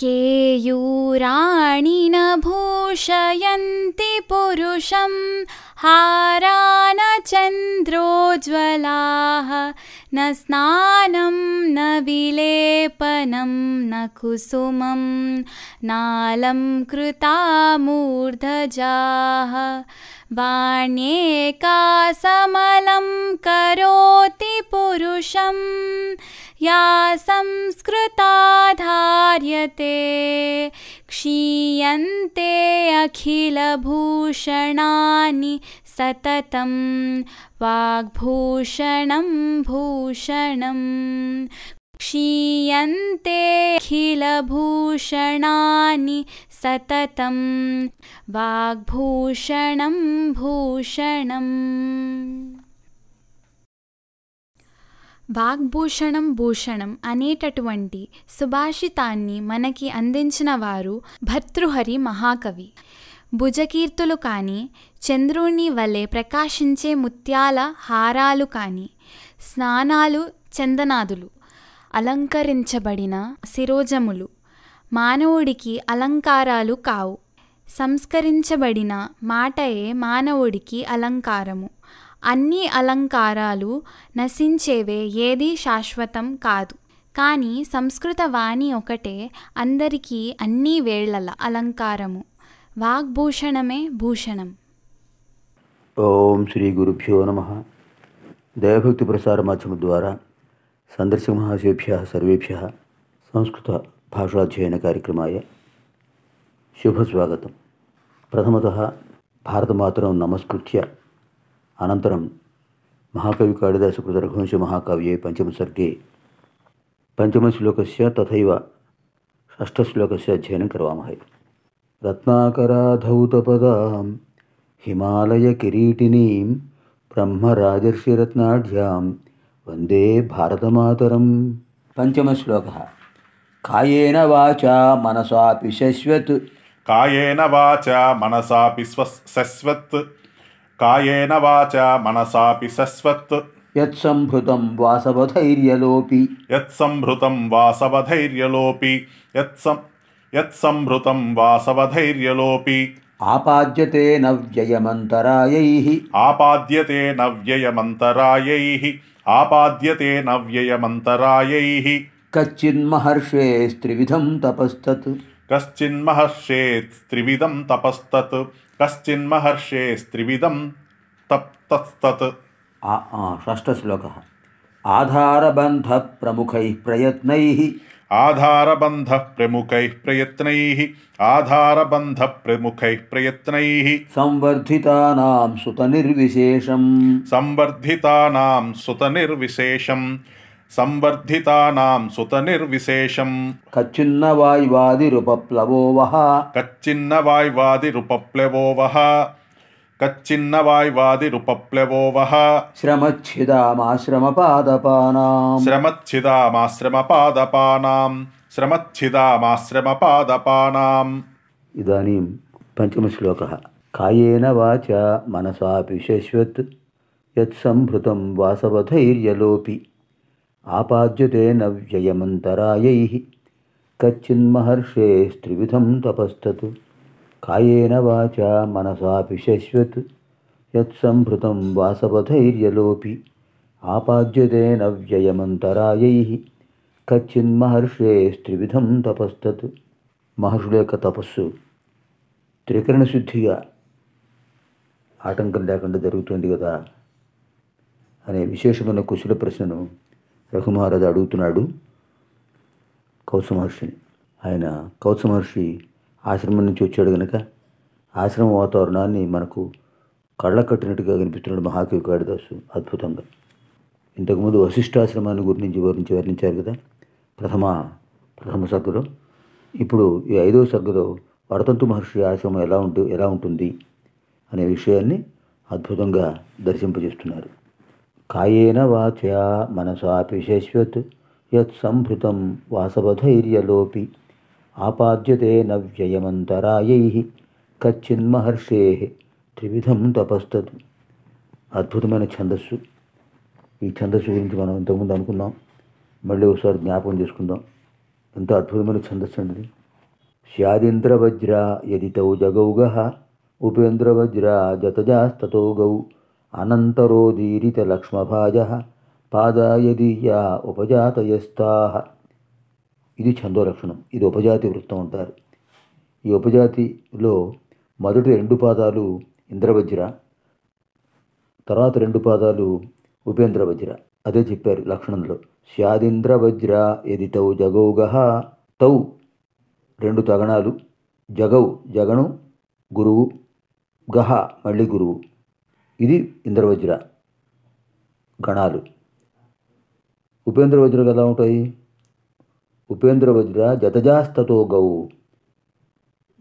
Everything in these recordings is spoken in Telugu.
केयूराणि न भूषयन्ति पुरुषं हारा न चन्द्रोज्ज्वलाः न स्नानं न विलेपनं न कुसुमं नालं कृता मूर्धजाः वाण्येका समलं करोति पुरुषं या संस्कृता धार्यते क्षीयन्ते अखिलभूषणानि सततं वाग्भूषणं भूषणं क्षीयन्ते अखिलभूषणानि सततं वाग्भूषणं भूषणम् వాగ్భూషణం భూషణం అనేటటువంటి సుభాషితాన్ని మనకి అందించిన వారు భర్తృహరి మహాకవి. భుజకీర్తులు కానీ చంద్రుని వలె ప్రకాశించే ముత్యాల హారాలు కానీ స్నానాలు చందనాదులు అలంకరించబడిన శిరోజములు మానవుడికి అలంకారాలు కావు. సంస్కరించబడిన మాటయే మానవుడికి అలంకారము. అన్ని అలంకారాలు నశించేవే ఏదీ శాశ్వతం కాదు. కానీ సంస్కృత వాణి ఒకటే అందరికీ అన్ని వేళల అలంకారము. వాగ్భూషణమే భూషణం. ఓం శ్రీ గురుభ్యో నమ. దయభక్తి ప్రసార మాధ్యమం ద్వారా సందర్శక మహాశేభ్య సర్వేభ్య సంస్కృత భాషాధ్యయన కార్యక్రమాయ శుభస్వాగతం. ప్రథమత భారతమాతరం నమస్కృత్య. అనంతరం మహాకవి కాళిదాసకృత రఘువంశ మహాకావ్యే పంచమసర్గే పంచమశ్లోకస్య తథైవ షష్ఠశ్లోకస్య అధ్యయనం కరవామహే రత్నాకరాధౌతపదాం హిమాలయకిరీటినీం బ్రహ్మరాజర్షిరత్నాఢ్యాం వందే భారతమాతరం. పంచమశ్లోక కాయేన వాచా మనసాపి శశ్వత్. కాయేన వాచా మనసాపి స్వస్ సస్వత్ కాయేన వాచా మనసాపి సస్వత్ యత్సంభృతం వాసవధైర్యలోపి యత్సంభృతం వాసవధైర్యలోపి యత్సం యత్సంభృతం వాసవధైర్యలోపి ఆపాద్యతే నవ్యయమంతరాయై ఆపాద్యతే నవ్యయమంతరాయైః ఆపాద్యతే నవ్యయమంతరాయైః కచ్చిన్మహర్షే స్త్రివిధం తపస్తత్ కశ్చిన్మహర్షేత్స్త్రివిధం తపస్తత్ కశ్చిన్మహర్షేస్త్రివిధం తప్ తస్తత్ షష్ఠశ్లోక ఆధారబంధ ప్రముఖై ప్రయత్నై ఆధారబంధ ప్రముఖైః ప్రయత్నైః ఆధారబంధ ప్రముఖైః ప్రయత్నైః సంవర్ధితానాం సుతనిర్విశేషం సంవర్ధితానాం సుతనిర్విశేషం సంవర్ధితానాం సుత నిర్విశేషం కచ్చిన్న వాయువాదిరుపప్లవోవహ కచ్చిన్న వాయువాదిరుపప్లవోవహ కచ్చిన్న వాయువాదిరుపప్లవోవహ శ్రమచ్ఛిదామాశ్రమపాదపానాం. శ్రమచ్ఛిదామాశ్రమపాదపానాం. శ్రమచ్ఛిదామాశ్రమపాదపానాం. ఇదానీం పంచమశ్లోకः. కాయేన వాచ మనసాపి శశ్వత్ యత్సంభృతం వాసవధైర్యలోపి. ఆపాద్యతేన కచ్చిన్మహర్షే కచ్చిన్మహర్షేస్త్రివిధం తపస్తు కాయేన వాచ మనసాపి శశ్వత్. యత్సంభృతం వాసవధైర్యలోపి. ఆపాద్యతేన కచ్చిన్మహర్షే కచ్చిన్మహర్షేస్త్రివిధం తపస్తత్. మహర్షుల యొక్క తపస్సు. త్రికరణ శుద్ధిగా ఆటంకం లేకుండా జరుగుతుంది కదా. అనే విశేషమైన కుశల ప్రశ్నను రఘుమహారాజు అడుగుతున్నాడు కౌసమహర్షిని ఆయన కౌసమహర్షి ఆశ్రమం నుంచి వచ్చాడు కనుక ఆశ్రమ వాతావరణాన్ని మనకు కళ్ళ కట్టినట్టుగా కనిపిస్తున్నాడు మహాకవి కాళిదాసు అద్భుతంగా ఇంతకుముందు వశిష్ఠాశ్రమాన్ని గురించి వివరించి వర్ణించారు కదా ప్రథమ ప్రథమ సర్గలో. ఇప్పుడు ఈ ఐదవ సర్గలో వరతంతు మహర్షి ఆశ్రమం ఎలా ఉంటు ఎలా ఉంటుంది అనే విషయాన్ని అద్భుతంగా దర్శింపజేస్తున్నారు. కాయేన వాచయా మనసాపి శశ్వత్ యత్ సంభృతం వాసవధైర్యలోపి. ఆపాద్యతే న వ్యయమంతరాయై కచ్చిన్మహర్షే త్రివిధం తపస్తత్. అద్భుతమైన ఛందస్సు. ఈ ఛందస్సు గురించి మనం ఇంతకుముందు అనుకున్నాం. మళ్ళీ ఒకసారి జ్ఞాపకం చేసుకుందాం. ఎంత అద్భుతమైన ఛందస్సు అండి. ఇది. స్యాదింద్రవజ్ర యది తౌ జగౌగ ఉపేంద్రవజ్ర జతజాస్తతో గౌ. అనంతరోదీరిత లక్ష్మభాజ పాదాయదీయా ఉపజాతయస్థాహ ఇది ఛందో లక్షణం ఇది ఉపజాతి వృత్తం అంటారు। ఈ ఉపజాతిలో మొదటి రెండు పాదాలు ఇంద్రవజ్ర తర్వాత రెండు పాదాలు ఉపేంద్ర వజ్ర అదే చెప్పారు లక్షణంలో। స్యాదింద్ర ఎది తౌ జగౌగ తౌ రెండు తగణాలు। జగౌ జగను గురువు గహ మళ్ళీ గురువు। ఇది ఇంద్రవజ్ర గణాలు. ఉపేంద్ర వజ్రలు ఎలా ఉంటాయి? ఉపేంద్ర వజ్ర జతజాస్తతో గౌ.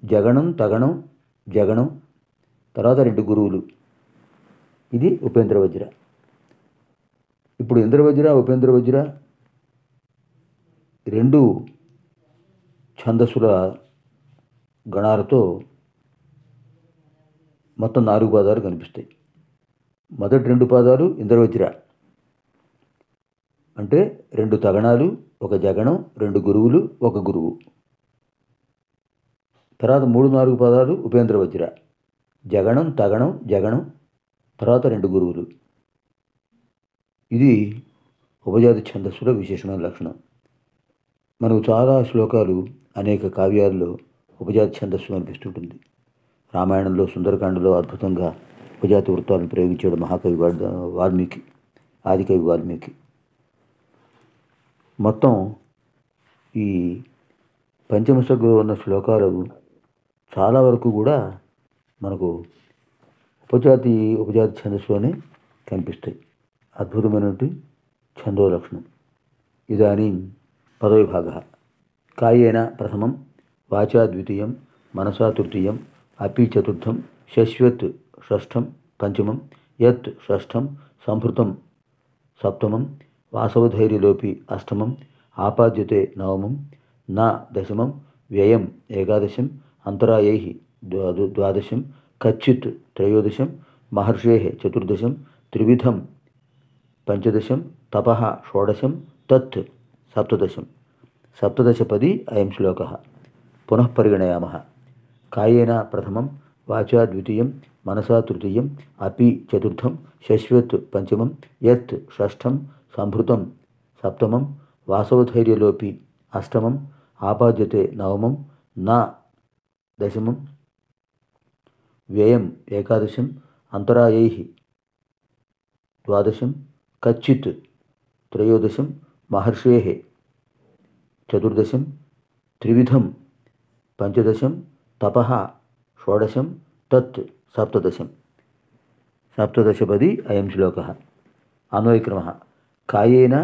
జగణం తగణం జగణం తర్వాత రెండు గురువులు. ఇది ఉపేంద్ర వజ్ర ఇప్పుడు ఇంద్రవజ్ర ఉపేంద్ర వజ్ర రెండు ఛందస్సుల గణాలతో మొత్తం నాలుగు పదాలు కనిపిస్తాయి. మొదటి రెండు పాదాలు ఇంద్రవజ్ర. అంటే రెండు తగణాలు ఒక జగణం రెండు గురువులు ఒక గురువు. తర్వాత మూడు నాలుగు పదాలు ఉపేంద్ర వజ్ర జగణం తగణం జగణం తర్వాత రెండు గురువులు. ఇది ఉపజాతి ఛందస్సులో విశేషమైన లక్షణం. మనకు చాలా శ్లోకాలు అనేక కావ్యాల్లో ఉపజాతి ఛందస్సు అనిపిస్తుంటుంది. రామాయణంలో సుందరకాండలో అద్భుతంగా ఉపజాతి వృత్తాలను ప్రయోగించాడు మహాకవి వాల్మీకి ఆదికవి వాల్మీకి. మొత్తం ఈ పంచమసగ్గులో ఉన్న శ్లోకాలు చాలా వరకు కూడా మనకు ఉపజాతి ఉపజాతి ఛందస్సులోనే కనిపిస్తాయి. అద్భుతమైనటువంటి ఛందో లక్షణం ఇదానీ పదవిభాగ. కాయేన ప్రథమం వాచా ద్వితీయం మనసా తృతీయం అపి చతుర్థం శశ్వత్ షష్ఠం పంచమం యత్ షష్ఠం సంహృతం సప్తమం వాసవధైర్యలోపి అష్టమం ఆపాద్యతే నవమం నా దశమం వ్యయం ఏకాదశం అంతరాయై ద్వాదశం కచ్చిత్ త్రయోదశం మహర్షే చతుర్దశం త్రివిధం పంచదశం తప షోడశం తత్ సప్తదశం. సప్తదశపది అయం శ్లోక. పునఃపరిగణయామ. కాయేన ప్రథమం వాచా ద్వితీయం మనసా తృతీయం అపి చతుర్థం శశ్వత్ పంచమం యత్ షష్ఠం సంభృతం సప్తమం వాసవధైర్యలోపి అష్టమం ఆపాద్యతే నవమం నా దశమం వ్యయం ఏకాదశం అంతరాయై ద్వాదశం కచ్చిత్ త్రయోదశం మహర్షే చతుర్దశం త్రివిధం పంచదశం తప షోడశం తత్ సప్తదశం సప్తదశపది అయం శ్లోక అన్వయక్రమ కాయేన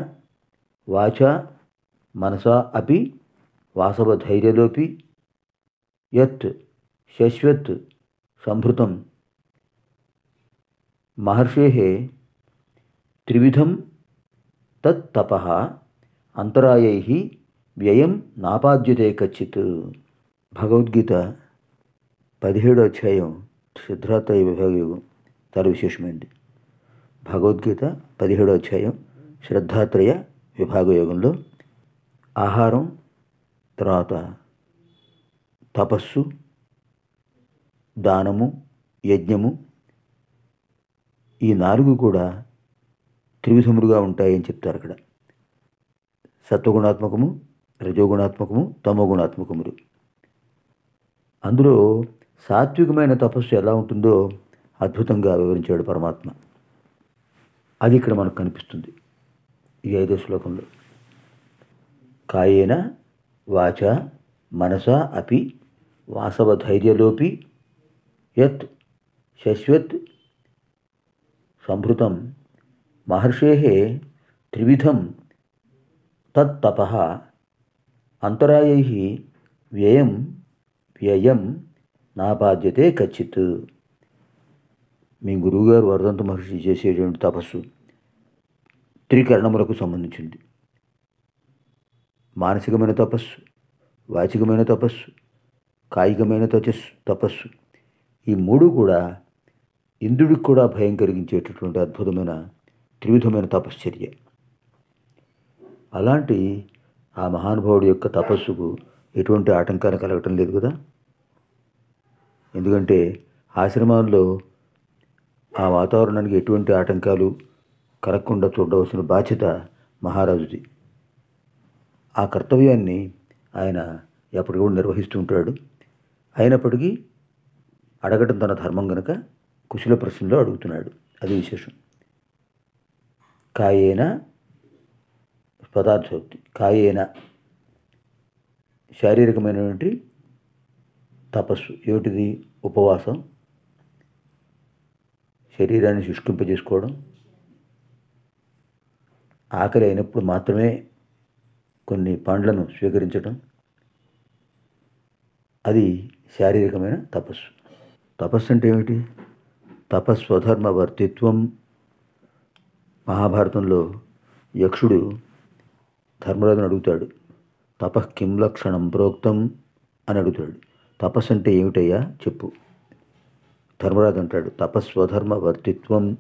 వాచ మనసా అపి వాసవధైర్యలోపి యత్ శశ్వత్ సంభృతం మహర్షే త్రివిధం తత్ తప అంతరాయై వ్యయం నాపాద్యతే కచ్చిత్ భగవద్గీత పదిహేడో అధ్యాయం సిద్ధార్థయ విభాగయోగం చాలా విశేషమైంది. భగవద్గీత పదిహేడో అధ్యాయం శ్రద్ధాత్రయ విభాగయోగంలో ఆహారం తర్వాత తపస్సు దానము యజ్ఞము ఈ నాలుగు కూడా త్రివిధములుగా ఉంటాయని చెప్తారు అక్కడ. సత్వగుణాత్మకము రజోగుణాత్మకము తమోగుణాత్మకములు. అందులో సాత్వికమైన తపస్సు ఎలా ఉంటుందో అద్భుతంగా వివరించాడు పరమాత్మ. అది ఇక్కడ మనకు కనిపిస్తుంది ఈ ఐదో శ్లోకంలో. కాయేన వాచ మనసా అపి వాసవధైర్యలోపి యత్ శశ్వత్ సంభృతం మహర్షే త్రివిధం తత్తప అంతరాయై వ్యయం వ్యయం నా బాధ్యతే ఖచ్చిత్ మీ గురువుగారు వరదంత మహర్షి చేసేటువంటి తపస్సు త్రికరణములకు సంబంధించింది. మానసికమైన తపస్సు వాచికమైన తపస్సు కాయికమైన తపస్సు తపస్సు ఈ మూడు కూడా ఇంద్రుడికి కూడా భయం కలిగించేటటువంటి అద్భుతమైన త్రివిధమైన తపశ్చర్య. అలాంటి ఆ మహానుభావుడి యొక్క తపస్సుకు ఎటువంటి ఆటంకాలు కలగటం లేదు కదా? ఎందుకంటే ఆశ్రమాల్లో ఆ వాతావరణానికి ఎటువంటి ఆటంకాలు కలగకుండా చూడవలసిన బాధ్యత మహారాజుది. ఆ కర్తవ్యాన్ని ఆయన ఎప్పటికప్పుడు నిర్వహిస్తూ ఉంటాడు. అయినప్పటికీ అడగటం తన ధర్మం గనక కుశల ప్రశ్నలో అడుగుతున్నాడు. అది విశేషం. కాయేన పదార్థోక్తి. కాయేన శారీరకమైనటువంటి తపస్సు. ఏమిటిది? ఉపవాసం. శరీరాన్ని శుష్కింపజేసుకోవడం. ఆకలి అయినప్పుడు మాత్రమే కొన్ని పండ్లను స్వీకరించడం అది శారీరకమైన తపస్సు. తపస్సు అంటే ఏమిటి? తపస్వధర్మ వర్తిత్వం మహాభారతంలో యక్షుడు ధర్మరాజును అడుగుతాడు. తపః కిం లక్షణం ప్రోక్తం అని అడుగుతాడు. తపస్సు అంటే ఏమిటయ్యా? చెప్పు. ధర్మరాజు అంటాడు తపస్వధర్మ వర్తిత్వం.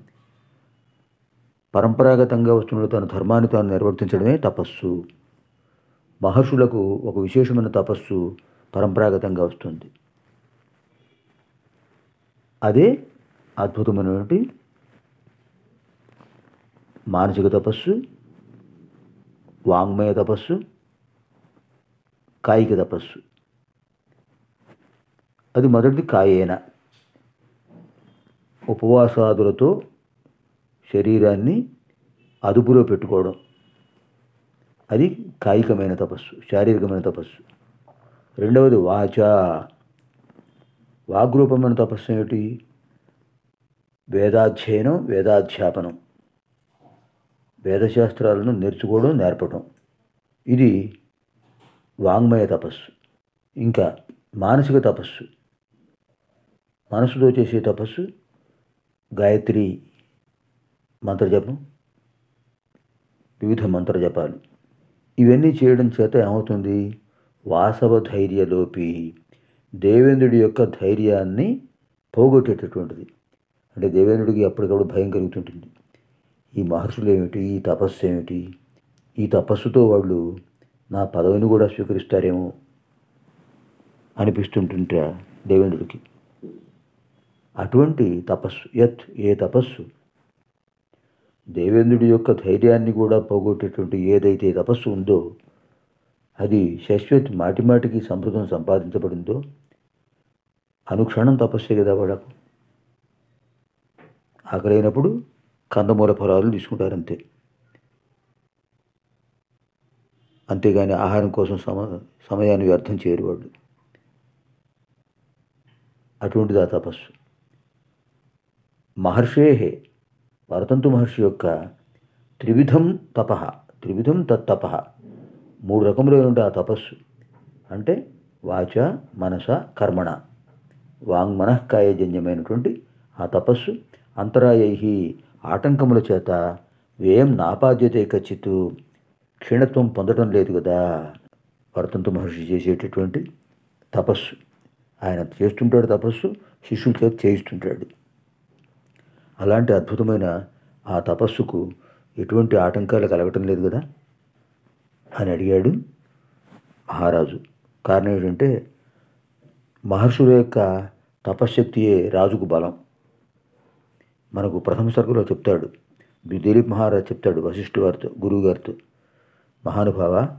పరంపరాగతంగా వస్తున్న తన ధర్మాన్ని తాను నిర్వర్తించడమే తపస్సు. మహర్షులకు ఒక విశేషమైన తపస్సు పరంపరాగతంగా వస్తుంది. అదే అద్భుతమైనటువంటి మానసిక తపస్సు వాంగ్మయ తపస్సు కాయిక తపస్సు. అది మొదటిది కాయేన. ఉపవాసాదులతో శరీరాన్ని అదుపులో పెట్టుకోవడం. అది కాయికమైన తపస్సు శారీరకమైన తపస్సు. రెండవది వాచ. వాగ్రూపమైన తపస్సు ఏమిటి? వేదాధ్యయనం వేదాధ్యాపనం. వేదశాస్త్రాలను నేర్చుకోవడం నేర్పడం ఇది వాంగ్మయ తపస్సు. ఇంకా మానసిక తపస్సు. మనసుతో చేసే తపస్సు గాయత్రి మంత్రజపం వివిధ మంత్రజపాలు ఇవన్నీ చేయడం చేత ఏమవుతుంది? వాసవ ధైర్యలోపి దేవేంద్రుడి యొక్క ధైర్యాన్ని పోగొట్టేటటువంటిది. అంటే దేవేంద్రుడికి అప్పటికప్పుడు భయం కలుగుతుంటుంది. ఈ మహర్షులు ఏమిటి? ఈ తపస్సు ఏమిటి? ఈ తపస్సుతో వాళ్ళు నా పదవిని కూడా స్వీకరిస్తారేమో అనిపిస్తుంటుంటే దేవేంద్రుడికి. అటువంటి తపస్సు యత్ ఏ తపస్సు? దేవేంద్రుడి యొక్క ధైర్యాన్ని కూడా పోగొట్టేటువంటి ఏదైతే తపస్సు ఉందో అది శశ్వత్ మాటిమాటికి సమృద్ధం సంపాదించబడిందో అనుక్షణం తపస్సే కదా వాడకు ఆకలైనప్పుడు కందమూల ఫలాలు తీసుకుంటారంతే. అంతేగాని ఆహారం కోసం సమ సమయాన్ని వ్యర్థం చేయరు వాళ్ళు అటువంటిది ఆ తపస్సు. మహర్షే వరతంతు మహర్షి యొక్క త్రివిధం తప త్రివిధం తత్తప మూడు రకములైన ఆ తపస్సు. అంటే వాచ మనస కర్మణ. వాంగ్మనఃకాయజన్యమైనటువంటి ఆ తపస్సు. అంతరాయై ఆటంకముల చేత వ్యయం నాపాద్యతే ఖచ్చితు క్షీణత్వం పొందడం లేదు కదా. వరతంతు మహర్షి చేసేటటువంటి తపస్సు. ఆయన చేస్తుంటాడు తపస్సు శిష్యుల చేత చేయిస్తుంటాడు. అలాంటి అద్భుతమైన ఆ తపస్సుకు ఎటువంటి ఆటంకాలు కలగటం లేదు కదా? అని అడిగాడు మహారాజు. కారణం ఏంటంటే మహర్షుల యొక్క తపశ్శక్తియే రాజుకు బలం. మనకు ప్రథమ సరుకులో చెప్తాడు. దిలీప్ మహారాజ్ చెప్తాడు వశిష్ఠు వారితో గురువుగారితో. మహానుభావ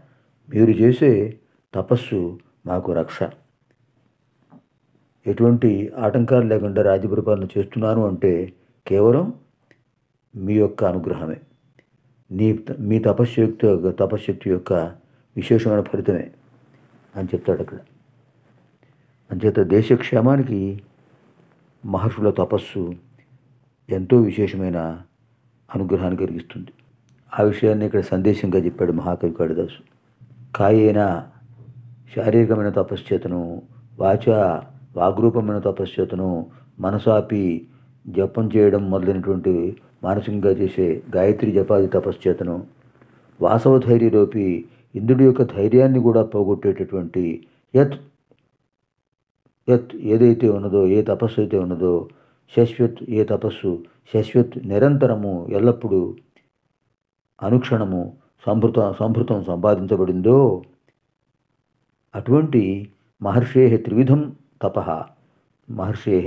మీరు చేసే తపస్సు మాకు రక్ష. ఎటువంటి ఆటంకాలు లేకుండా రాజ్య పరిపాలన చేస్తున్నాను అంటే కేవలం మీ యొక్క అనుగ్రహమే. నీ మీ తపశ్శక్తి తపశ్శక్తి యొక్క విశేషమైన ఫలితమే అని చెప్తాడు అక్కడ. అంచేత దేశక్షేమానికి మహర్షుల తపస్సు ఎంతో విశేషమైన అనుగ్రహాన్ని కలిగిస్తుంది. ఆ విషయాన్ని ఇక్కడ సందేశంగా చెప్పాడు మహాకవి కాళిదాసు. కాయేన శారీరకమైన తపశ్చేతను వాచ వాగ్రూపమైన తపశ్చేతను మనసాపి జపం చేయడం మొదలైనటువంటి మానసికంగా చేసే గాయత్రి జపాది తపశ్చేతను వాసవ ధైర్యలోపి ఇంద్రుడి యొక్క ధైర్యాన్ని కూడా పోగొట్టేటటువంటి యత్ యత్ ఏదైతే ఉన్నదో ఏ తపస్సు అయితే ఉన్నదో శశ్వత్ ఏ తపస్సు శశ్వత్ నిరంతరము ఎల్లప్పుడూ అనుక్షణము సంభృత సంభృతం సంపాదించబడిందో అటువంటి మహర్షే త్రివిధం తప మహర్షే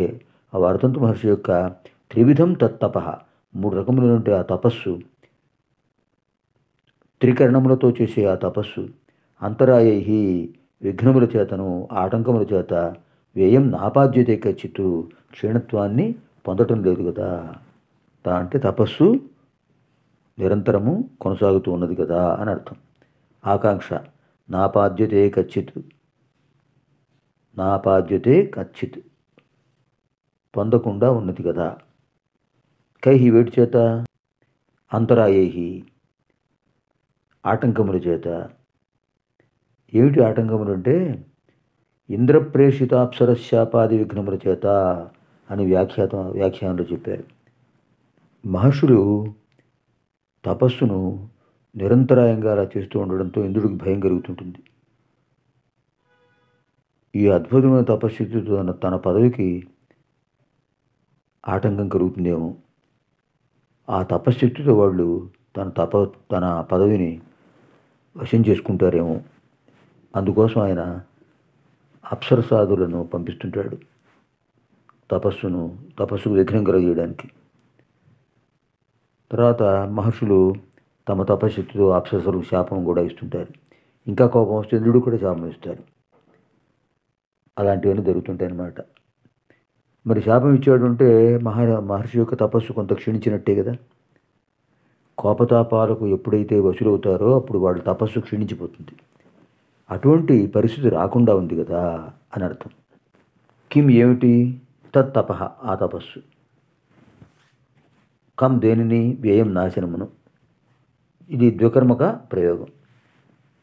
ఆ వరతంతు మహర్షి యొక్క త్రివిధం తత్తప. మూడు రకములైనటువంటి ఆ తపస్సు. త్రికరణములతో చేసే ఆ తపస్సు. అంతరాయై విఘ్నముల చేతను ఆటంకముల చేత వ్యయం నాపాద్యతే కచ్చితు క్షీణత్వాన్ని పొందటం లేదు కదా. తా అంటే తపస్సు నిరంతరము కొనసాగుతూ ఉన్నది కదా అని అర్థం. ఆకాంక్ష నాపాద్యతే కచ్చిత్ నాపాద్యతే కచ్చిత్ పొందకుండా ఉన్నది కదా. కైహి వేటి చేత అంతరాయేహి ఆటంకముల చేత. ఏమిటి ఆటంకములు అంటే ఇంద్రప్రేషితాప్సరశాపాది విఘ్నముల చేత అని వ్యాఖ్యాత వ్యాఖ్యానంలో చెప్పారు. మహర్షులు తపస్సును నిరంతరాయంగా అలా చేస్తూ ఉండడంతో ఇంద్రుడికి భయం కలుగుతుంటుంది. ఈ అద్భుతమైన తపశ్శక్తితో తన పదవికి ఆటంకం కలుగుతుందేమో. ఆ తపశ్శక్తితో వాళ్ళు తన తప తన పదవిని వశం చేసుకుంటారేమో. అందుకోసం ఆయన అప్సరసాధులను పంపిస్తుంటాడు. తపస్సును తపస్సుకు విఘ్నం కలగజేయడానికి. తర్వాత మహర్షులు తమ తపశక్తితో అప్సరసలకు శాపం కూడా ఇస్తుంటారు. ఇంకా కోపం వస్తే ఇంద్రుడు కూడా శాపం ఇస్తారు అలాంటివన్నీ జరుగుతుంటాయి అన్నమాట మరి శాపం ఇచ్చాడు అంటే మహా మహర్షి యొక్క తపస్సు కొంత క్షీణించినట్టే కదా. కోపతాపాలకు ఎప్పుడైతే వసులవుతారో అప్పుడు వాళ్ళ తపస్సు క్షీణించిపోతుంది. అటువంటి పరిస్థితి రాకుండా ఉంది కదా అని అర్థం. కిం ఏమిటి? తత్తప ఆ తపస్సు. కం దేనిని? వ్యయం నాశనమును. ఇది ద్వికర్మక ప్రయోగం.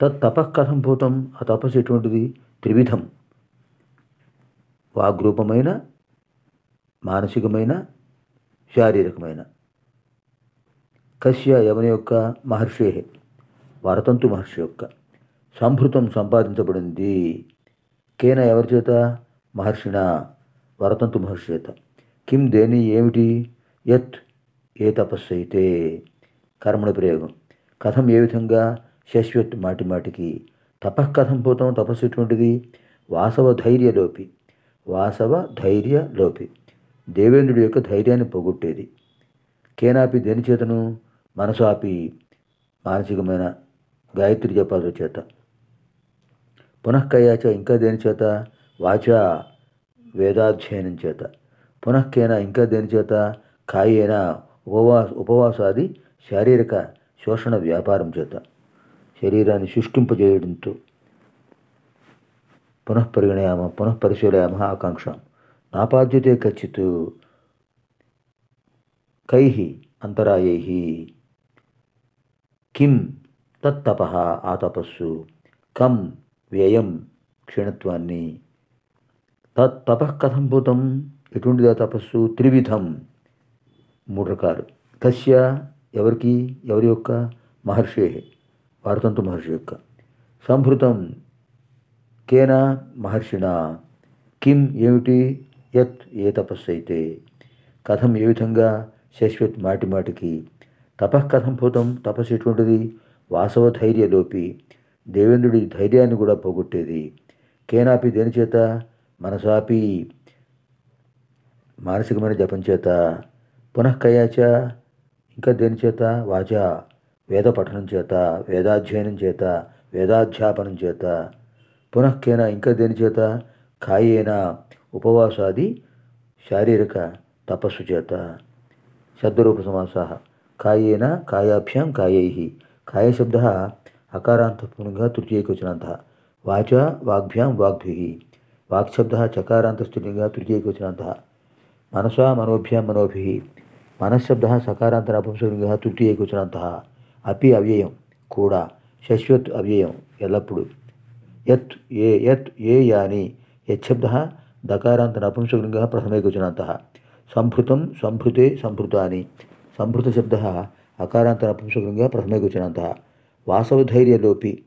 తత్తప కథం భూతం ఆ తపస్సు ఎటువంటిది? త్రివిధం. వాగ్రూపమైన మానసికమైన శారీరకమైన. కశ్య యవని యొక్క మహర్షే వరతంతు మహర్షి యొక్క సంభృతం సంపాదించబడింది. కేన ఎవరి చేత? మహర్షిణ వరతంతు మహర్షి చేత. కిం దేని ఏమిటి? యత్ ఏ తపస్సు అయితే కర్మణ ప్రయోగం. కథం ఏ విధంగా? శశ్వత్ మాటి మాటికి. తపః కథం పోతాం తపస్సు ఎటువంటిది? వాసవ ధైర్యలోపి వాసవ ధైర్యలోపి దేవేంద్రుడి యొక్క ధైర్యాన్ని పోగొట్టేది. కేనాపి దేనిచేతను మనసాపి మానసికమైన గాయత్రి జపాల చేత. పునఃకయాచ ఇంకా దేనిచేత వాచ వేదాధ్యయనం చేత. పునఃకేన ఇంకా దేనిచేత కాయేన ఉపవాస ఉపవాసాది శారీరక శోషణ వ్యాపారం చేత. శరీరాన్ని శుష్కింపజేయడంతో పునఃపరిగణయామ పునఃపరిశీలయామ ఆకాంక్ష. నాపాద్యతే కచ్చిత్ కై అంతరాయై కిం తత్తప ఆ తపస్సు. కం వ్యయం క్షీణత్వాన్ని. తత్తప కథం భూతం ఎటువంటిది ఆ తపస్సు? త్రివిధం. మూడు రకాలు. కశ్య ఎవరికి? ఎవరి యొక్క? మహర్షే. వారతంతు మహర్షి యొక్క. సంభృతం కేనా మహర్షిణ. కిం ఏమిటి? యత్ ఏ తపస్సు అయితే కథం ఏ విధంగా శశ్వత్ మాటి మాటికి తపః కథం భూతం తపస్సు ఎటువంటిది? వాసవ ధైర్యలోపి దేవేంద్రుడి ధైర్యాన్ని కూడా పోగొట్టేది. కేనాపి దేని చేత? మనసాపి మానసికమైన జపం చేత. పునఃకయాచ ఇంకా దేని చేత? వాచ. వేద పఠనం చేత వేదాధ్యయనం చేత వేదాధ్యాపనం చేత. పునఃకేన ఇంకా దేని చేత? కాయేన ఉపవాసాది శారీరక తపస్సు చేత శబ్దరూప సమాసా కాయేన కాయాభ్యాం కాయై కాయశబ్ద అకారాంతపునగా తృతీయకవచనాంత వాచ వాగ్భ్యాం వాగ్భి వాక్శబ్ద చకారాంతస్తులింగా తృతీయకవచనాంత మనసా మనోభ్యాం మనోభి మనశ్శబ్ద సకారాంత నపుంసలింగ తృతీయకవచనాంత అపి అవ్యయం కూడా శశ్వత్ అవ్యయం ఎల్లప్పుడూ యత్ ఏ యత్ ఏ యాని యశబ్ద దకారాంత నపుంసకలింగ ప్రథమైకవచనాంత. సంభృతం సంభృతే సంభృతాని. సంభృత శబ్ద అకారాంత నపుంసకలింగ ప్రథమైకవచనాంత. వాసవధైర్యలోపి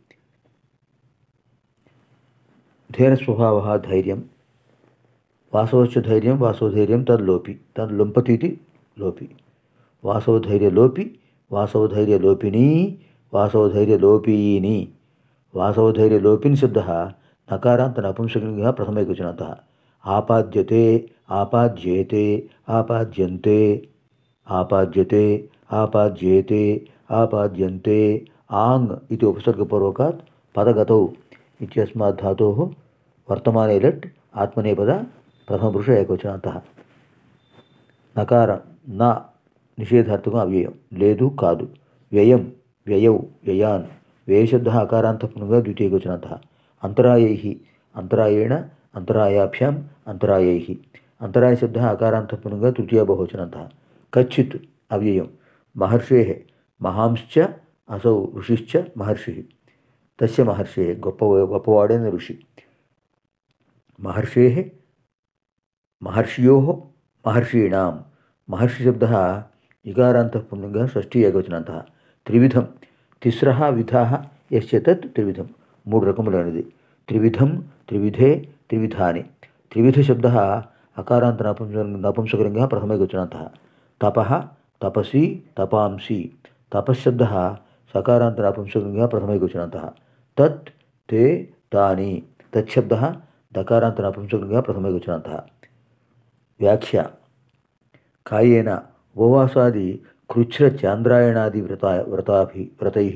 ధైర్యస్వభావ ధైర్యం. వాసవచ్చ ధైర్యం వాసవధైర్యం తద్లోపి. తద్లుంపతీతి లోపి. వాసవధైర్యలోపి వాసవధైర్యలోపిని వాసవధైర్యలోపీని. వాసవధైర్యలోపిని శబ్ద నకారాంత నపుంసకంగా ప్రథమైకవచనంత. ఆపాద్యతే ఆపాద్యేతే ఆపాద్యంతే ఆపాద్యతే ఆపాద్యేతే ఆపాద్యంతే ఆంగ్ ఇది ఉపసర్గపూర్వకాత్ పదగతౌ ఇత్యస్మాత్ ధాతోः వర్తమానే లట్ ఆత్మనేపద ప్రథమపురుష ఏకవచనంతః నకారం నా నిషేధార్థకం అవ్యయం లేదు కాదు వ్యయం వ్యయౌ వ్యయాన్ వ్యయశబ్ద అకారాంతపునుగా ద్వితీయవచనంత అంతరాయై అంతరాయేణ అంతరాయాభ్యాం అంతరాయై. అంతరాయ అంతరాయశబ్ద అకారాంతపునుగా తృతీయ బహువచనంత. కచ్చిత్ అవ్యయం. మహర్షే మహాంశ్చ అసౌ ఋషిశ్చ మహర్షి. తస్య మహర్షే గొప్ప గొప్పవాడైన ఋషి. మహర్షే మహర్షియో మహర్షీణాం. మహర్షి మహర్షిశబ్ద ఇకారాంతఃపుంలింగ షష్ఠీ ఏకవచనంత. త్రివిధం. తిస్ర విధా ఎస్ తత్ త్రివిధం. మూడు రకములైనది. త్రివిధం త్రివిధే త్రివిధాని త్రివిధ శబ్ద అకారాంత నపుంస నపుంసకలింగ ప్రథమైకవచనంత తప తపసి తపాంసి తపశ్శబ్ద సకారాంత నపుంసకలింగ ప్రథమైకవచనంత తత్ తే తాని తచ్చబ్ద దకారాంత నపుంసకలింగ ప్రథమైకవచనంత వ్యాఖ్య కాయేన ఉపవాసాది కృచ్ఛ్ర చాంద్రాయణాది వ్రత వ్రతాభి వ్రతై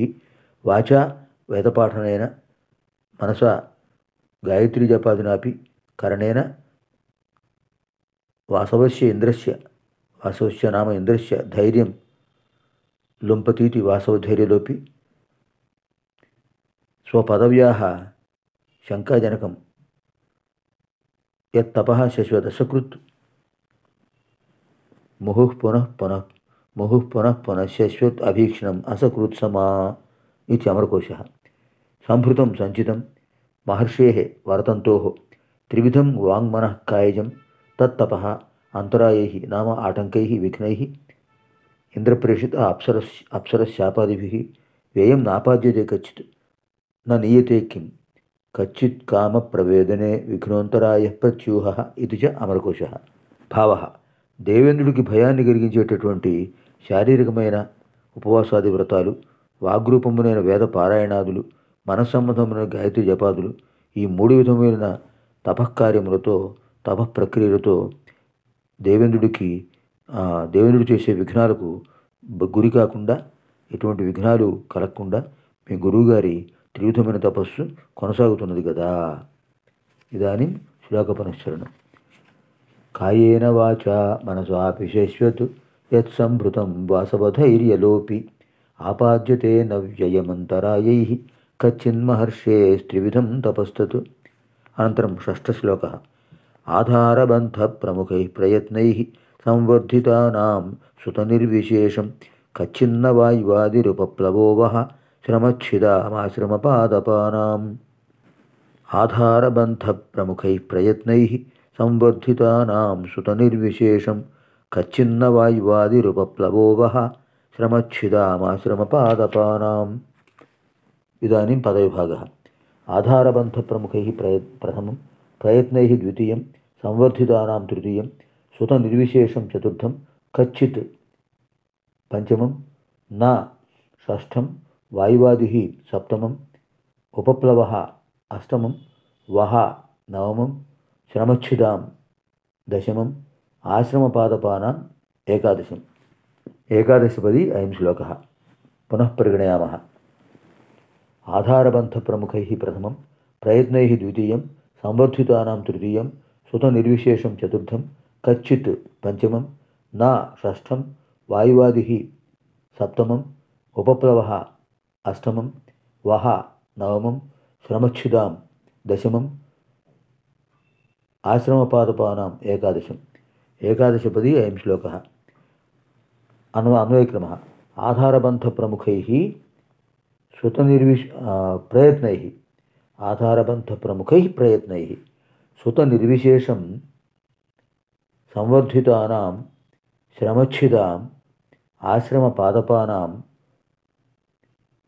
వాచా వేదపాఠనైన మనసా గాయత్రి జపాదినాపి కరణేన వాసవస్య ఇంద్రస్య వాసవస్య నామ ఇంద్రస్య ధైర్యం లుంపతీతి వాసవధైర్యలోపి స్వపదవ్యాः శంకాజనకం యత్తప శశ్వదశకృత్ ముహుః పునః పునః ముహుః పునః పునః శశ్వత్ అభీక్షణం అసకృత్సమా ఇది అమరకోశ. సంభృతం సంచితం మహర్షే వరతంతో త్రివిధం వాంగ్మన కాయజం తత్తప అంతరాయై నామ ఆటంకై విఘ్నై ఇంద్రప్రేషిత అప్సర అప్సరశాపాదిభి వ్యయం నాపాద్యతే కచ్చిత్ నీయతే కిం కచ్చిత్ కామ ప్రవేదనే విఘ్నోంతరాయ ప్రత్యూహ ఇది చ అమరకోశ భావ దేవేంద్రుడికి భయాన్ని కలిగించేటటువంటి శారీరకమైన ఉపవాసాది వ్రతాలు వాగ్రూపమునైన వేద పారాయణాదులు మనస్సంబంధమైన గాయత్రి జపాదులు ఈ మూడు విధమైన తపఃకార్యములతో తప ప్రక్రియలతో దేవేంద్రుడికి దేవేంద్రుడు చేసే విఘ్నాలకు గురి కాకుండా ఎటువంటి విఘ్నాలు కలగకుండా మీ గురువుగారి త్రివిధమైన తపస్సు కొనసాగుతున్నది కదా. ఇదానీ శ్లోకపనశ్చరణం. కాయేన వాచ మనసాపి శశ్వత్ యత్సంభృతం వాసవధైర్యలోపి ఆపాద్యతే నవ్యయమంతరాయై కచ్చిన్మహర్షేస్త్రివిధం తపస్తత్. అనంతరం షష్ఠశ్లోక ఆధారబంధప్రముఖై ప్రయత్నై సంవర్ధితానాం సుతనిర్విశేషం. కచ్చిన్నవాయువాదిరుపప్లవో వః శ్రమచ్ఛిదామాశ్రమపాదపానాం. ఆధారబంధప్రముఖై ప్రయత్నై సంవర్ధితానాం సుతనిర్విశేషం. కచ్చిన్నవాయువాదిరుపప్లవో వః శ్రమచ్ఛిదామాశ్రమపాదపానాం. ఇదాनीं పదవిభాగः. ఆధారబంధప్రముఖైः ప్రయ ప్రథమం ప్రయత్నైः ద్వితీయం సంవర్ధితానాం తృతీయం సుతనిర్విశేషం చతుర్థం కచ్చిత్ పంచమం నా షష్ఠం వాయువాదిः సప్తమం ఉపప్లవः అష్టమం వహ నవమం శ్రమచ్ఛిదాం దశమం ఆశ్రమపాదపానాం ఏకాదశం. ఏకాదశపది అయం శ్లోకः. పునః పరిగణయామः ఆధారబంధప్రముఖైः ప్రథమం ప్రయత్నైः ద్వితీయం సంవర్ధితానాం తృతీయం సుతనిర్విశేషం చతుర్థం కచ్చిత్ పంచమం నా షష్ఠం వాయువాదిः సప్తమం ఉపప్లవः అష్టమం వహ నవమం శ్రమచ్ఛిదాం దశమం ఆశ్రమపాదపానాం ఏకాదశం. ఏకాదశపది అయం శ్లోకः. అన్వ అన్వయక్రమः ఆధారబంధప్రముఖైः సుతనిర్విశ్ ప్రయత్నైः ప్రయత్నై ప్రయత్నైः. సుతనిర్విశేషం సంవర్ధితానాం శ్రమచ్ఛిదాం ఆశ్రమపాదపానాం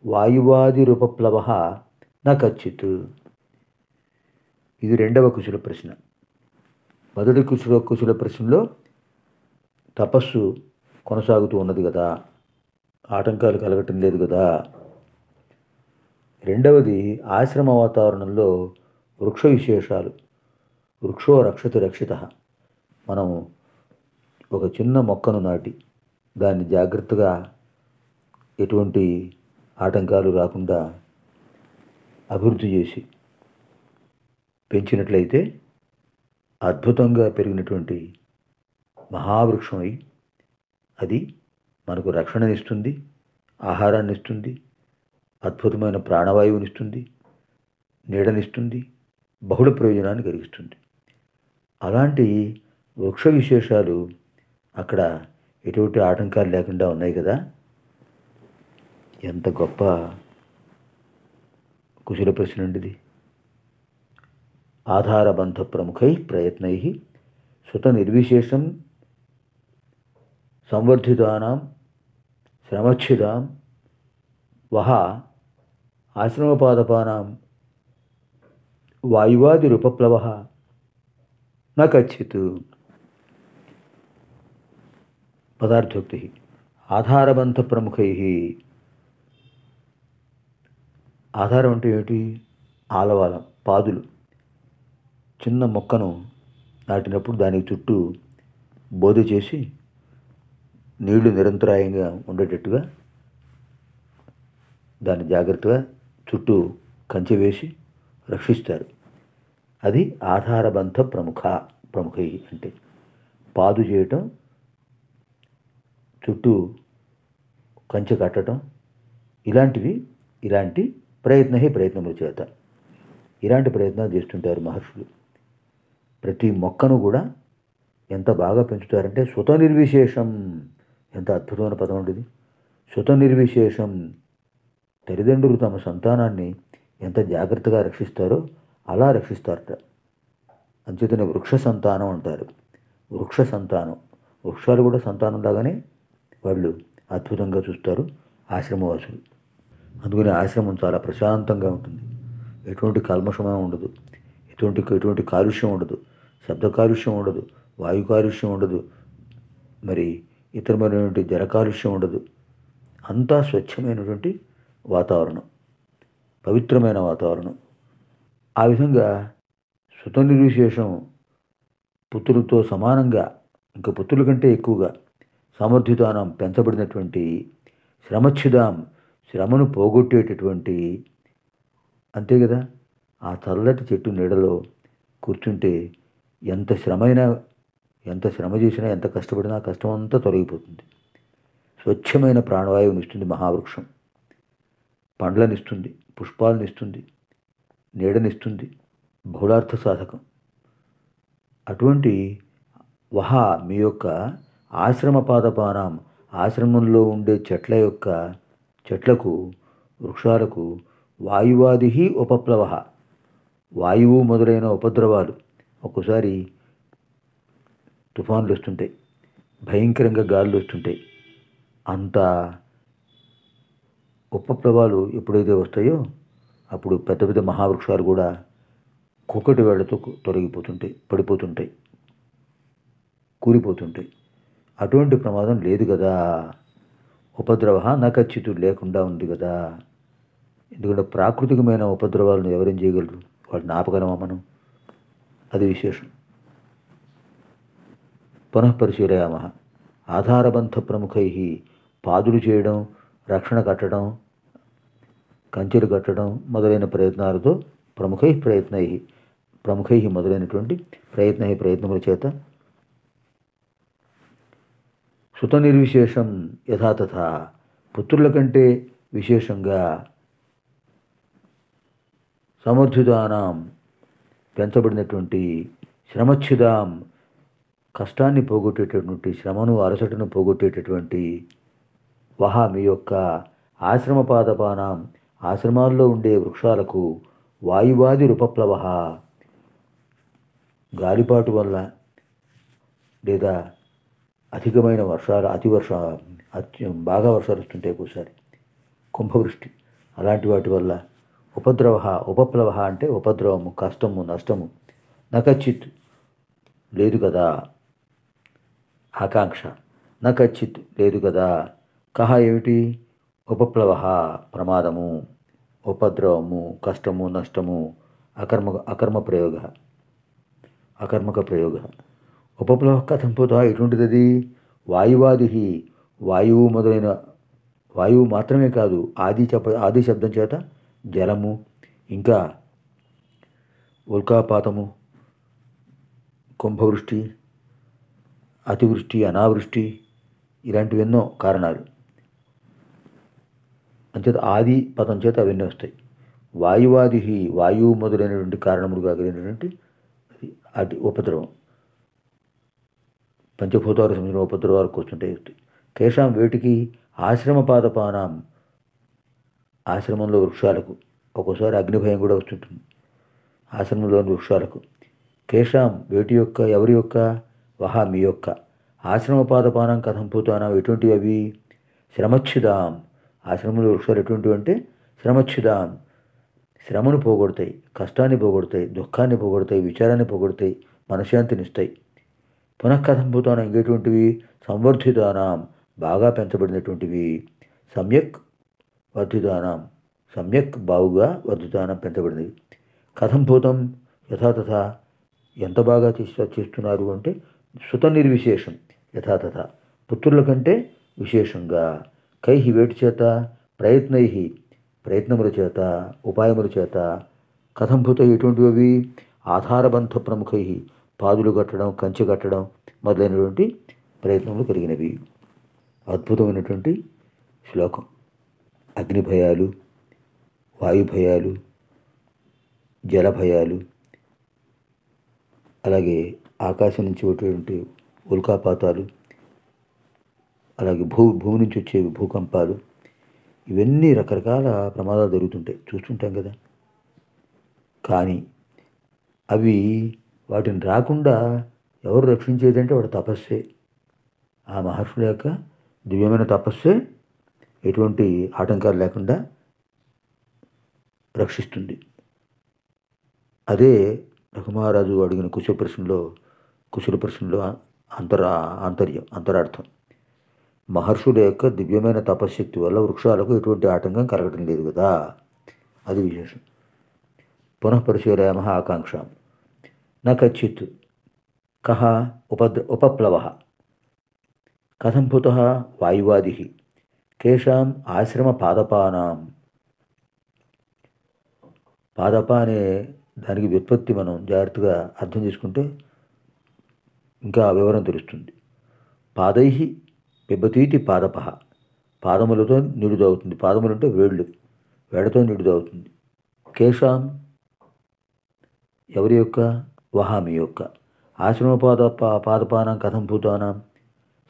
వాయువాదిరుపప్లవ న కచ్చిత్. ఇది రెండవ కుశల ప్రశ్న. మొదటి కుశల కుశల ప్రశ్నలో తపస్సు కొనసాగుతూ ఉన్నది కదా. ఆటంకాలు కలగటం లేదు కదా. రెండవది ఆశ్రమ వాతావరణంలో వృక్ష విశేషాలు. వృక్షో రక్షతు రక్షిత. మనం ఒక చిన్న మొక్కను నాటి దాన్ని జాగ్రత్తగా ఎటువంటి ఆటంకాలు రాకుండా అభివృద్ధి చేసి పెంచినట్లయితే అద్భుతంగా పెరిగినటువంటి మహావృక్షమై అది మనకు రక్షణనిస్తుంది ఆహారాన్ని ఇస్తుంది అద్భుతమైన ప్రాణవాయువునిస్తుంది నీడనిస్తుంది బహుళ ప్రయోజనాన్ని కలిగిస్తుంది. అలాంటి వృక్ష విశేషాలు అక్కడ ఎటువంటి ఆటంకాలు లేకుండా ఉన్నాయి కదా? ఎంత గొప్ప కుశల ప్రశ్న అండిది ఆధారబంధ ప్రముఖై ప్రయత్నై సుత నిర్విశేషం సంవర్ధితానాం శ్రమచ్ఛిదాం వహ ఆశ్రమపాదపానాం వాయువాదిరుపప్లవ న కచ్చిత్ పదార్థోక్తి ఆధారబంధ ప్రముఖై ఆధారం అంటే ఏమిటి? ఆలవాలం పాదులు. చిన్న మొక్కను నాటినప్పుడు దానికి చుట్టూ బోధ చేసి నీళ్ళు నిరంతరాయంగా ఉండేటట్టుగా దాన్ని జాగ్రత్తగా చుట్టూ కంచె వేసి రక్షిస్తారు. అది ఆధారబంధ ప్రముఖ ప్రముఖ అంటే పాదు చేయటం చుట్టూ కంచె కట్టడం ఇలాంటివి ఇలాంటి ప్రయత్నమే ప్రయత్నముల చేత. ఇలాంటి ప్రయత్నాలు చేస్తుంటారు మహర్షులు. ప్రతి మొక్కను కూడా ఎంత బాగా పెంచుతారంటే సుత నిర్విశేషం ఎంత అద్భుతమైన పదం ఉంటుంది సుత నిర్విశేషం తల్లిదండ్రులు తమ సంతానాన్ని ఎంత జాగ్రత్తగా రక్షిస్తారో అలా రక్షిస్తారట. అంచేతనే వృక్ష సంతానం అంటారు. వృక్ష సంతానం. వృక్షాలు కూడా సంతానం లాగానే వాళ్ళు అద్భుతంగా చూస్తారు ఆశ్రమవాసులు. అందుకని ఆశ్రమం చాలా ప్రశాంతంగా ఉంటుంది. ఎటువంటి కల్మషమే ఉండదు. ఎటువంటి ఎటువంటి కాలుష్యం ఉండదు. శబ్ద కాలుష్యం ఉండదు. వాయు కాలుష్యం ఉండదు. మరి ఇతరమైనటువంటి జల కాలుష్యం ఉండదు. అంతా స్వచ్ఛమైనటువంటి వాతావరణం పవిత్రమైన వాతావరణం. ఆ విధంగా సుత నిర్విశేషం పుత్రులతో సమానంగా ఇంకా పుత్రుల కంటే ఎక్కువగా సమర్థితానం పెంచబడినటువంటి శ్రమచ్ఛిదాం శ్రమను పోగొట్టేటటువంటి అంతే కదా? ఆ చల్లటి చెట్టు నీడలో కూర్చుంటే ఎంత శ్రమైనా ఎంత శ్రమ చేసినా ఎంత కష్టపడినా కష్టం అంతా తొలగిపోతుంది. స్వచ్ఛమైన ప్రాణవాయువుని ఇస్తుంది మహావృక్షం. పండ్లనిస్తుంది పుష్పాలనిస్తుంది నీడనిస్తుంది బహుళార్థ సాధకం. అటువంటి వహ మీ యొక్క ఆశ్రమ పాదపానం ఆశ్రమంలో ఉండే చెట్ల యొక్క చెట్లకు వృక్షాలకు వాయువాది ఉపప్లవ. వాయువు మొదలైన ఉపద్రవాలు ఒక్కోసారి తుఫాన్లు వస్తుంటాయి భయంకరంగా గాలులు వస్తుంటాయి అంత ఉపప్లవాలు ఎప్పుడైతే వస్తాయో అప్పుడు పెద్ద పెద్ద మహావృక్షాలు కూడా కుక్కటి వేళ్ళతో తొలగిపోతుంటాయి పడిపోతుంటాయి కూలిపోతుంటాయి అటువంటి ప్రమాదం లేదు కదా. ఉపద్రవ నకచ్చితు లేకుండా ఉంది కదా. ఎందుకంటే ప్రాకృతికమైన ఉపద్రవాలను ఎవరేం చేయగలరు? వాటిని ఆపగలమా మనం? అది విశేషం. పునఃపరిశీలయామ ఆధారబంధ ప్రముఖై పాదులు చేయడం రక్షణ కట్టడం కంచెలు కట్టడం మొదలైన ప్రయత్నాలతో ప్రముఖై ప్రయత్నై ప్రముఖై మొదలైనటువంటి ప్రయత్న ప్రయత్నముల చేత సుత నిర్విశేషం యథాతథ పుత్రుల కంటే విశేషంగా సమర్థుదానం పెంచబడినటువంటి శ్రమచ్యుదాం కష్టాన్ని పోగొట్టేటటువంటి శ్రమను అలసటను పోగొట్టేటటువంటి వహ మీ యొక్క ఆశ్రమ పాదపానాం ఆశ్రమాల్లో ఉండే వృక్షాలకు వాయువాది రూపప్లవ. గాలిపాటు వల్ల లేదా అధికమైన వర్షాలు అతి వర్ష అత్య బాగా వర్షాలు వస్తుంటాయి ఒక్కోసారి. కుంభవృష్టి అలాంటి వాటి వల్ల ఉపద్రవ ఉపప్లవ అంటే ఉపద్రవము కష్టము నష్టము నకచ్చిత్ లేదు కదా ఆకాంక్ష నకచ్చిత్ లేదు కదా కహ ఏమిటి? ఉపప్లవ ప్రమాదము ఉపద్రవము కష్టము నష్టము అకర్మ అకర్మ ప్రయోగ అకర్మక ప్రయోగ. ఉపప్లవ కథం ఎటువంటిది వాయువాది వాయువు మొదలైన వాయువు మాత్రమే కాదు ఆది చెప్ప ఆది శబ్దం చేత జలము ఇంకా ఉల్కాపాతము కుంభవృష్టి అతివృష్టి అనావృష్టి ఇలాంటివి ఎన్నో కారణాలు. అంచేత ఆది పదం చేత అవన్నీ వస్తాయి. వాయువాది వాయువు మొదలైనటువంటి కారణములుగా కలిగినటువంటి అది అటు ఉపద్రవం. పంచభూతాలకు సంబంధించిన ఉపద్రవాలకు వస్తుంటాయి కేశాం వేటికి ఆశ్రమ పాదపానాం ఆశ్రమంలో వృక్షాలకు ఒక్కోసారి అగ్నిభయం కూడా వస్తుంటుంది. ఆశ్రమంలోని వృక్షాలకు. కేశాం వేటి యొక్క ఎవరి యొక్క? వహా మీ యొక్క. ఆశ్రమ పాదపానం కథం పూతానం ఎటువంటివి అవి ఆ ఆశ్రమంలో వృక్షాలు ఎటువంటివి అంటే శ్రమచ్యుదాన్ శ్రమను పోగొడతాయి కష్టాన్ని పోగొడతాయి దుఃఖాన్ని పోగొడతాయి విచారాన్ని పోగొడతాయి మనశ్శాంతినిస్తాయి పునఃకథం పోతానం ఇంకేటువంటివి? సంవర్ధితానం బాగా పెంచబడినటువంటివి. సమ్యక్ వర్ధితానం సమ్యక్ బావుగా వర్ధితానం పెంచబడినవి. కథం భూతం యథాతథ ఎంత బాగా చేస్తున్నారు అంటే సుత నిర్విశేషం యథాతథ పుత్రుల కంటే విశేషంగా. కై వేటి చేత ప్రయత్నై ప్రయత్నముల చేత ఉపాయముల చేత కథంభూత ఎటువంటివి అవి ఆధారబంధ ప్రముఖై పాదులు కట్టడం కంచె కట్టడం మొదలైనటువంటి ప్రయత్నములు కలిగినవి. అద్భుతమైనటువంటి శ్లోకం. అగ్నిభయాలు వాయుభయాలు జలభయాలు అలాగే ఆకాశం నుంచి వచ్చేటువంటి ఉల్కాపాతాలు అలాగే భూ భూమి నుంచి వచ్చే భూకంపాలు ఇవన్నీ రకరకాల ప్రమాదాలు జరుగుతుంటాయి. చూస్తుంటాం కదా. కానీ అవి వాటిని రాకుండా ఎవరు రక్షించేదంటే వాడు తపస్సే. ఆ మహర్షుల యొక్క దివ్యమైన తపస్సే ఎటువంటి ఆటంకాలు లేకుండా రక్షిస్తుంది. అదే రఘుమహారాజు అడిగిన కుశల ప్రశ్నలో కుశల ప్రశ్నలో అంతరా ఆంతర్యం అంతరార్థం. మహర్షుల యొక్క దివ్యమైన తపశ్శక్తి వల్ల వృక్షాలకు ఎటువంటి ఆటంకం కలగటం లేదు కదా. అది విశేషం. పునః పరిశీలయామ ఆకాంక్షాం. న కచ్చిత్ కహ ఉపద్ర ఉపప్లవ. కథం పుత వాయువాది. కేషాం ఆశ్రమ పాదపానాం. పాదప అనే దానికి వ్యుత్పత్తి మనం జాగ్రత్తగా అర్థం చేసుకుంటే ఇంకా వివరం తెలుస్తుంది. పాదై పిబ్బతీతి పాదపహ. పాదములతో నిడుదవుతుంది. పాదములు అంటే వేళ్ళు. వేడతో నిడుదవుతుంది. కేశాం ఎవరి యొక్క? వహామి యొక్క. ఆశ్రమపాద పాదపానం కథం భూతానాం.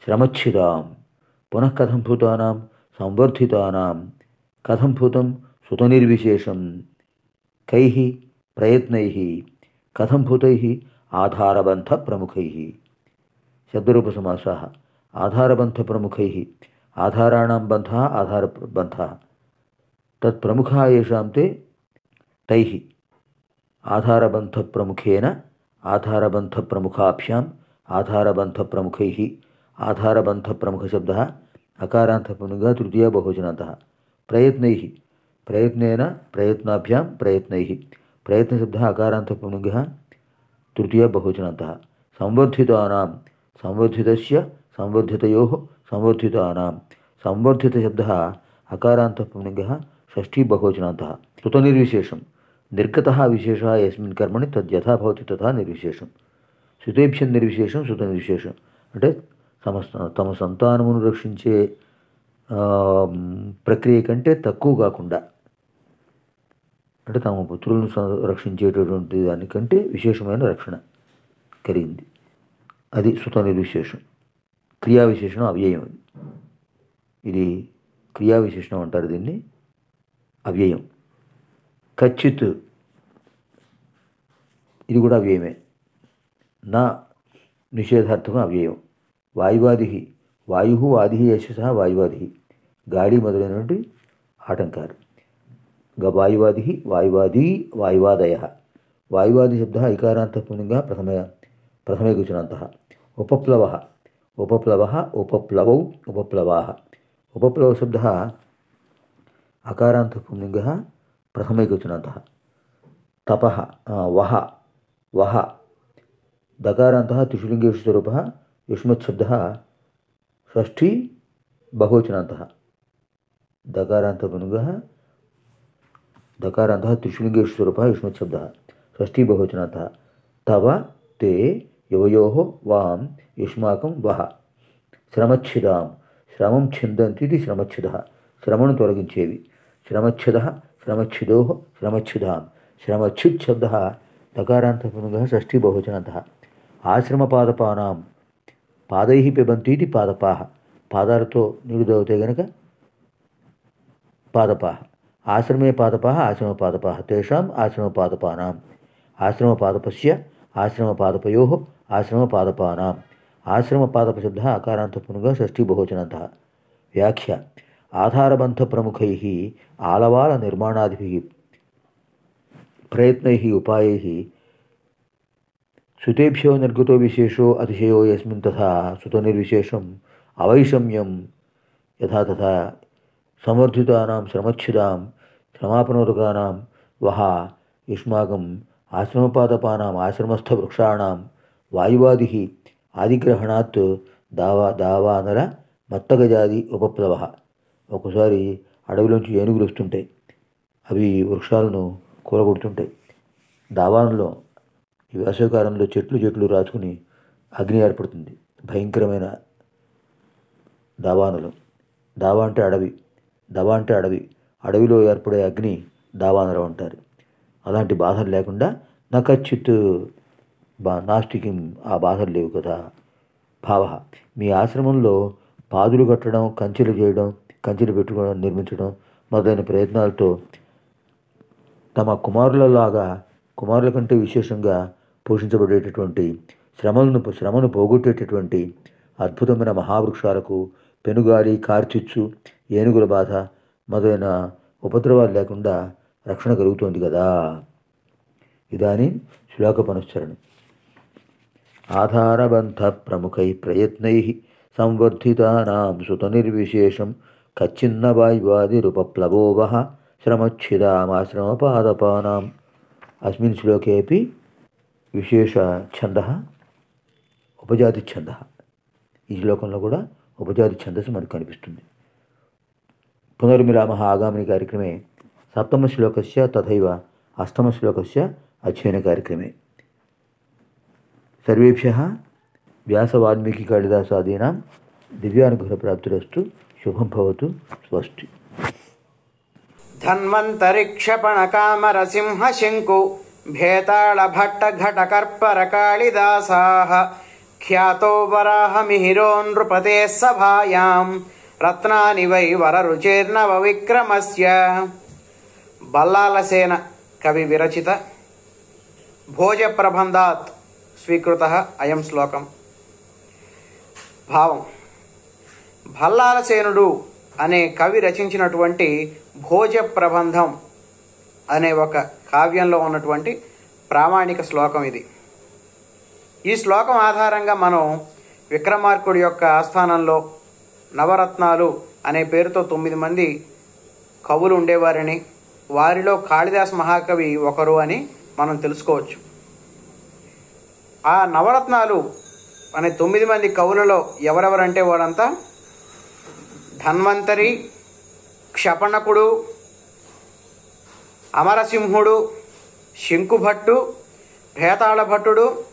శ్రమచ్ఛిదాం పునః కథం భూతానాం. సంవర్ధితానాం. కథం భూతం సుతనిర్విశేషం. కై ప్రయత్నై కథం భూతై ఆధారబంధ ప్రముఖై శబ్దరూప సమాసా. ప్రముఖై ఆధారాణం బంధ ఆధారబంధ తత్ప్రముఖా ఏషాం తే తై ఆధారబంధ ప్రముఖేన ఆధారబంధ ప్రముఖాభ్యాం ఆధారబంధ ప్రముఖై ఆధారబంధ ప్రముఖ శబ్ద అకారాంతపునుగా తృతీయ బహుజనంత ప్రయత్నై ప్రయత్నేన ప్రయత్నాభ్యాం ప్రయత్నై ప్రయత్నశబ్ద అకారాంతపునుగ సంవర్ధితయో సంవర్ధితానాం. సంవర్ధిత శబ్ద అకారాంతపునుగ షష్ఠీ బహువచనాంత. సుత నిర్విశేషం. నిర్గత విశేష యస్మిన్ కర్మణి తద్యథా భవతి తథా నిర్విశేషం. సుతేభ్యం నిర్విశేషం సుత నిర్విశేషం. అంటే తమ తమ సంతానమును రక్షించే ప్రక్రియ కంటే తక్కువ కాకుండా అంటే తమ పుత్రులను రక్షించేటటువంటి దానికంటే విశేషమైన రక్షణ కలిగింది. అది సుత నిర్విశేషం. క్రియా విశేషణం అవ్యయం. అది ఇది క్రియా విశేషణం అంటారు దీన్ని. అవ్యయం. కచ్చిత్ ఇది కూడా అవ్యయమే. నా నిషేధార్థకం అవ్యయం. వాయువాది వాయు ఆది యశ వాయువాది గాలి మొదలైనటువంటి ఆటంకాలు. వాయువాది వాయువాది వాయువాదయ. వాయువాది శబ్ద ఐకారాంతపుణ్యంగా ప్రథమ ప్రథమే కూర్చున్నంత ఉపప్లవ. उपप्लव उपप्लव, उपप्लवः। उपप्लवौ उपप्लवाः उपप्लवशब्दः अकारान्तपुंलिङ्गः प्रथमैकवचनान्तः तपः वः वः। दकारान्तः त्रिषु लिङ्गेषुस्वरूपः युष्मत्शब्दः षष्ठी बहुवचनान्तः दकारान्तपुंलिङ्गः, दकारान्तः त्रिषु लिङ्गेषुस्वरूपः युष्मत्शब्दः षष्ठी बहुवचनान्तः तव, ते యువయో వాం యుష్మాకం వహ శ్రమచ్ఛిదాం. శ్రమం ఛిందంతి ఇది శ్రమచ్ఛిద. శ్రమను తొలగించేవి. శ్రమచ్ఛిద శ్రమచ్ఛిదో శ్రమచ్ఛిదాం. శ్రమచ్ఛుత్ శబ్ద తకారాంతపునుగ షష్ఠీ బహుచనంత ఆశ్రమపాదపానాం. పాదై పిబంతి ఇది పాదపాహ పాదాలతో నీరు దోవితే గనక పాదపాహ ఆశ్రమే పాదపాహ ఆశ్రమ పాదపాహ తేషాం ఆశ్రమ పాదపానాం ఆశ్రమ పాదపస్య ఆశ్రమ పాదపయో ఆశ్రమపాదపానాం ఆశ్రమపాదపస్య ఆశ్రమపాదపయో ఆశ్రమపాదపానాం ఆశ్రమపాదపశబ్ద అకారాంతపునుగా షష్ఠీ బహువచనంత వ్యాఖ్య ఆధారబంధప్రముఖై ఆలవాల నిర్మాణాదిభి ప్రయత్నై ఉపాయై సుతేభ్యో నిర్గతో విశేషో అతిశయో యస్మిన్ తథా సుతనిర్విశేషం అవైషమ్యం యథా తథా సమర్థితానాం శ్రమచ్ఛిదాం శ్రమాపనోదకానాం వహ యుష్మాకం ఆశ్రమపాదపానాం ఆశ్రమస్థ వృక్షాణాం వాయువాది ఆదిగ్రహణాత్ దావా దావానర మత్తగజాది ఉపప్లవ. ఒకసారి అడవిలోంచి ఏనుగులు వస్తుంటాయి అవి వృక్షాలను కూలగొడుతుంటాయి. దావానలో ఈ వేసవికాలంలో చెట్లు చెట్లు రాచుకుని అగ్ని ఏర్పడుతుంది. భయంకరమైన దావానలు. దావా అంటే అడవి. దవా అంటే అడవి. అడవిలో ఏర్పడే అగ్ని దావానరం అంటారు. అలాంటి బాధలు లేకుండా నా నకచ్చిత్ బా నాస్టికి ఆ బాధలు లేవు కదా. భావ మీ ఆశ్రమంలో పాదులు కట్టడం కంచెలు చేయడం కంచెలు పెట్టుకోవడం నిర్మించడం మొదలైన ప్రయత్నాలతో తమ కుమారులలాగా కుమారుల కంటే విశేషంగా పోషించబడేటటువంటి శ్రమలను శ్రమను పోగొట్టేటటువంటి అద్భుతమైన మహావృక్షాలకు పెనుగాలి కార్చిచ్చు ఏనుగుల బాధ మొదలైన ఉపద్రవాలు లేకుండా రక్షణ కలుగుతోంది కదా. ఇదాని శ్లోకపనుశ్చరణం ఆధారబంధ ప్రముఖై ప్రయత్నై సంవర్ధితానాం సుతనిర్విశేషం కచ్చిన్న వాయువాదిరుపప్లవో వహ శ్రమచ్ఛిదామాశ్రమపాదపానాం అస్మిన్ శ్లోకేపి విశేష ఛంద ఉపజాతి ఛంద ఈ శ్లోకంలో కూడా ఉపజాతి ఛందస్సు మనకు కనిపిస్తుంది. పునర్మిరామ ఆగామిని కార్యక్రమే సప్తమ శ్లోకస్య తథైవ అష్టమ శ్లోకస్య అధ్యయన కార్యక్రమే. సర్వేభ్య వ్యాసవాల్మీకి కాళిదాసాదీనాం దివ్యానుగ్రహప్రాప్తిరస్తు శుభం భవతు స్వస్తి धन्वन्तरिक्षपणकामरसिंहशङ्कु भेताळभट्टघटकर्परकाळिदासाः ख्यातो वराहमिहिरो नृपतेः सभायाम् रत्नानि वै वररुचेर्नवविक्रमस्य बल्लालसेन कविविरचित भोजप्रबन्धात् స్వీకృత అయం శ్లోకం. భావం. భల్లాలసేనుడు అనే కవి రచించినటువంటి భోజ ప్రబంధం అనే ఒక కావ్యంలో ఉన్నటువంటి ప్రామాణిక శ్లోకం ఇది. ఈ శ్లోకం ఆధారంగా మనం విక్రమార్కుడి యొక్క ఆస్థానంలో నవరత్నాలు అనే పేరుతో తొమ్మిది మంది కవులు ఉండేవారని వారిలో కాళిదాస్ మహాకవి ఒకరు అని మనం తెలుసుకోవచ్చు. ఆ నవరత్నాలు అనే తొమ్మిది మంది కవులలో ఎవరెవరంటే వాడంతా? ధన్వంతరి క్షపణకుడు అమరసింహుడు శంకుభట్టు భేతాళభట్టుడు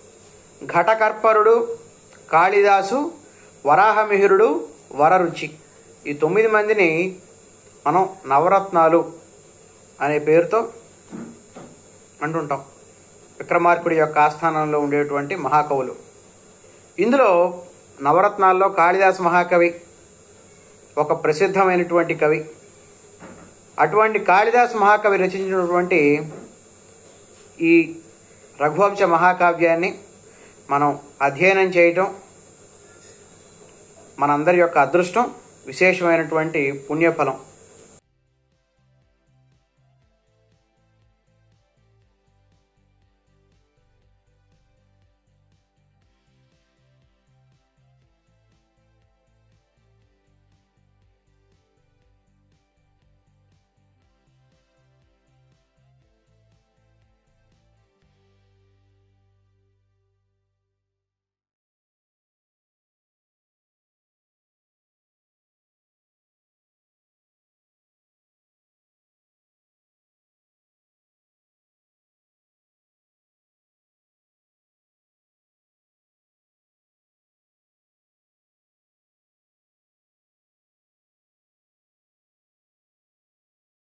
ఘటకర్పరుడు కాళిదాసు వరాహమిహిరుడు వరరుచి. ఈ తొమ్మిది మందిని మనం నవరత్నాలు అనే పేరుతో అంటుంటాం. విక్రమార్కుడి యొక్క ఆస్థానంలో ఉండేటువంటి మహాకవులు. ఇందులో నవరత్నాల్లో కాళిదాస్ మహాకవి ఒక ప్రసిద్ధమైనటువంటి కవి. అటువంటి కాళిదాస్ మహాకవి రచించినటువంటి ఈ రఘువంశ మహాకావ్యాన్ని మనం అధ్యయనం చేయటం మనందరి యొక్క అదృష్టం విశేషమైనటువంటి పుణ్యఫలం.